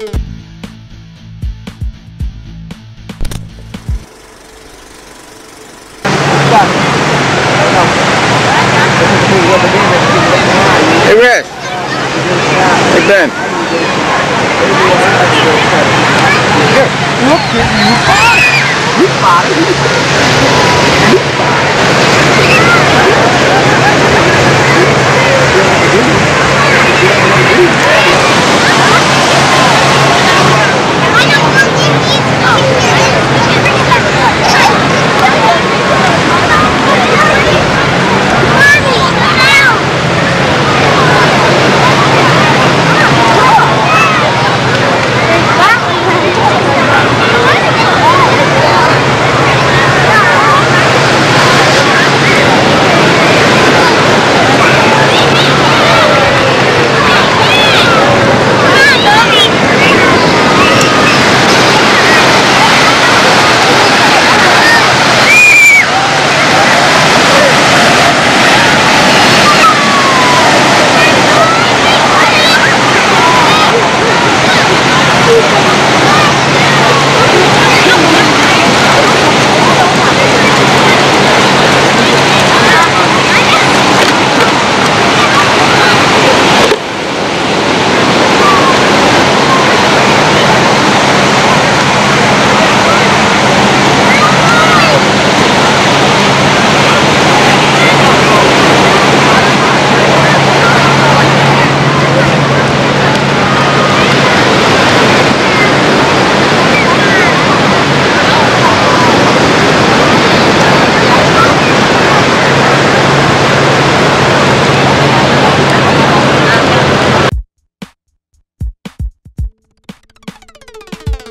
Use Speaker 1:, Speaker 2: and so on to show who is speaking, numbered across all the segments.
Speaker 1: Hey,
Speaker 2: Rich.
Speaker 3: Hey, Ben. Look at you. You body. You body.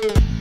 Speaker 3: Thank you.